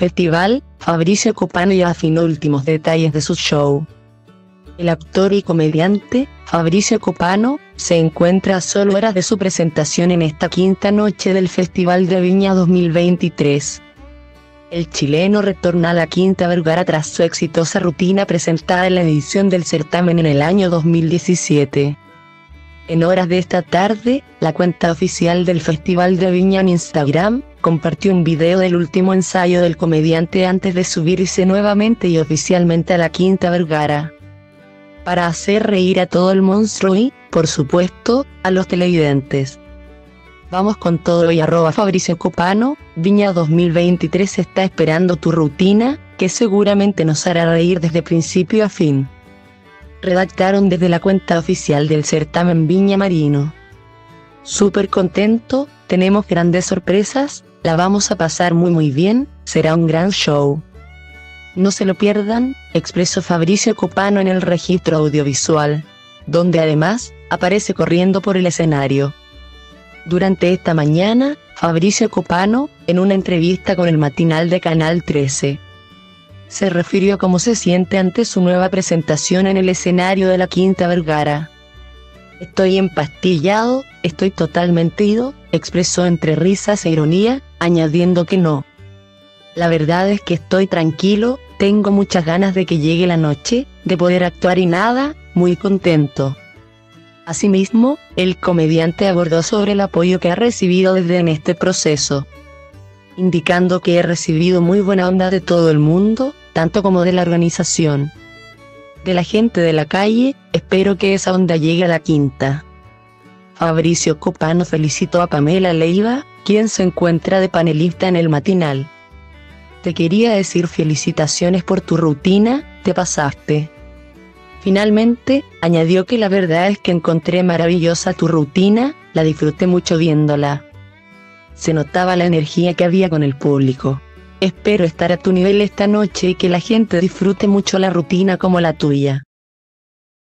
festival, Fabricio Copano ya afinó últimos detalles de su show. El actor y comediante, Fabricio Copano, se encuentra a solo horas de su presentación en esta quinta noche del Festival de Viña 2023. El chileno retorna a la Quinta Vergara tras su exitosa rutina presentada en la edición del certamen en el año 2017. En horas de esta tarde, la cuenta oficial del Festival de Viña en Instagram compartió un video del último ensayo del comediante antes de subirse nuevamente y oficialmente a la Quinta Vergara para hacer reír a todo el monstruo y, por supuesto, a los televidentes. Vamos con todo y arroba Fabricio Copano, Viña 2023 está esperando tu rutina, que seguramente nos hará reír desde principio a fin. Redactaron desde la cuenta oficial del certamen Viña Marino. Súper contento, tenemos grandes sorpresas, la vamos a pasar muy muy bien, será un gran show. No se lo pierdan, expresó Fabricio Copano en el registro audiovisual, donde además aparece corriendo por el escenario. Durante esta mañana, Fabricio Copano, en una entrevista con el matinal de Canal 13, se refirió a cómo se siente ante su nueva presentación en el escenario de la Quinta Vergara. Estoy empastillado, estoy totalmente ido, expresó entre risas e ironía, añadiendo que no, la verdad es que estoy tranquilo, tengo muchas ganas de que llegue la noche, de poder actuar y nada, muy contento. Asimismo, el comediante abordó sobre el apoyo que ha recibido desde en este proceso, indicando que he recibido muy buena onda de todo el mundo, tanto como de la organización. De la gente de la calle, espero que esa onda llegue a la quinta. Fabricio Copano felicitó a Pamela Leiva, quien se encuentra de panelista en el matinal. Te quería decir felicitaciones por tu rutina, te pasaste. Finalmente, añadió que la verdad es que encontré maravillosa tu rutina, la disfruté mucho viéndola. Se notaba la energía que había con el público. Espero estar a tu nivel esta noche y que la gente disfrute mucho la rutina como la tuya.